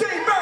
Ain't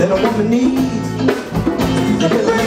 that a woman needs.